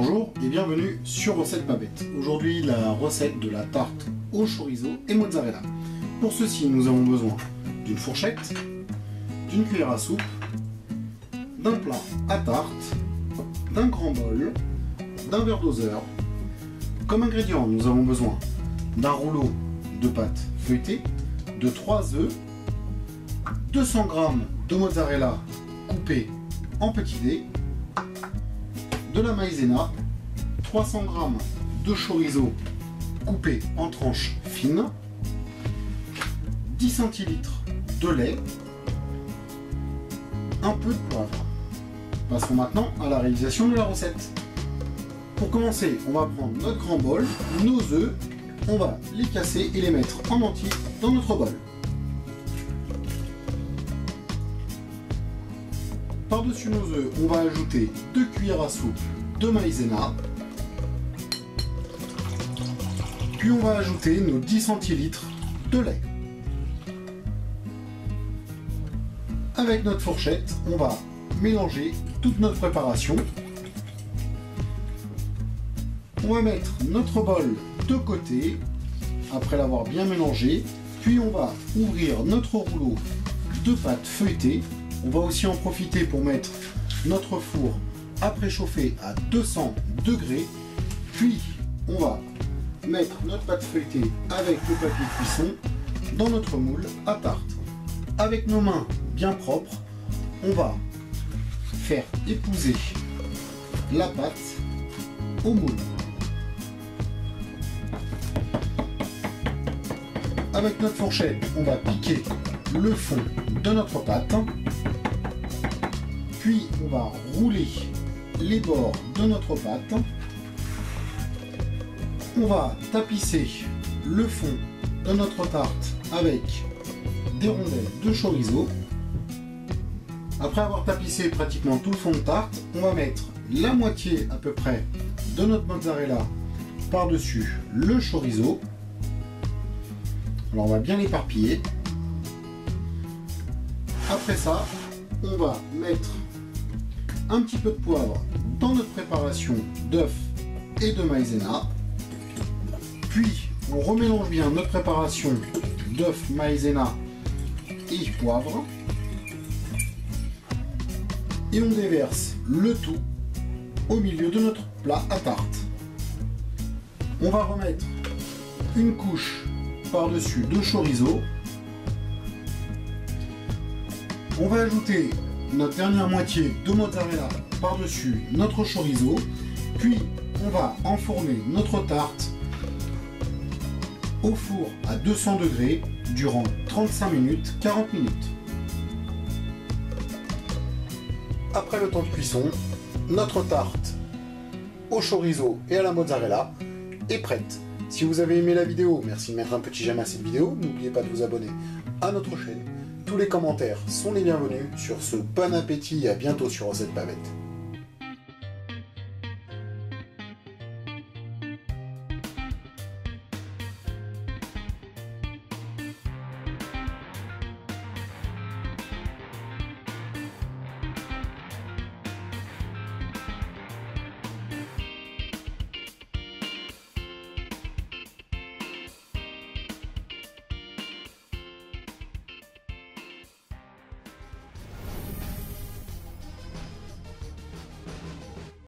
Bonjour et bienvenue sur Recette Pavette. Aujourd'hui, la recette de la tarte au chorizo et mozzarella. Pour ceci, nous avons besoin d'une fourchette, d'une cuillère à soupe, d'un plat à tarte, d'un grand bol, d'un verre doseur. Comme ingrédients, nous avons besoin d'un rouleau de pâte feuilletée, de 3 œufs, 200 g de mozzarella coupé en petits dés, de la maïzena, 300 g de chorizo coupé en tranches fines, 10 centilitres de lait, un peu de poivre. Passons maintenant à la réalisation de la recette. Pour commencer, on va prendre notre grand bol, nos œufs, on va les casser et les mettre en entier dans notre bol. Par-dessus nos œufs, on va ajouter 2 cuillères à soupe de maïzena. Puis on va ajouter nos 10 centilitres de lait. Avec notre fourchette, on va mélanger toute notre préparation. On va mettre notre bol de côté après l'avoir bien mélangé. Puis on va ouvrir notre rouleau de pâte feuilletée on va aussi en profiter pour mettre notre four à préchauffer à 200 degrés. Puis on va mettre notre pâte feuilletée avec le papier cuisson dans notre moule à tarte. Avec nos mains bien propres, on va faire épouser la pâte au moule. Avec notre fourchette, on va piquer le fond de notre pâte. On va rouler les bords de notre pâte. On va tapisser le fond de notre tarte avec des rondelles de chorizo. Après avoir tapissé pratiquement tout le fond de tarte, on va mettre la moitié à peu près de notre mozzarella par-dessus le chorizo. Alors on va bien l'éparpiller. Après ça, on va mettre un petit peu de poivre dans notre préparation d'œufs et de maïzena. Puis, on remélange bien notre préparation d'œufs, maïzena et poivre. Et on déverse le tout au milieu de notre plat à tarte. On va remettre une couche par-dessus de chorizo. On va ajouter notre dernière moitié de mozzarella par-dessus notre chorizo. Puis on va enfourner notre tarte au four à 200 degrés durant 35 minutes, 40 minutes. Après le temps de cuisson, notre tarte au chorizo et à la mozzarella est prête. Si vous avez aimé la vidéo, merci de mettre un petit j'aime à cette vidéo. N'oubliez pas de vous abonner à notre chaîne tous les commentaires sont les bienvenus. Sur ce, bon appétit et à bientôt sur Recette Pavette.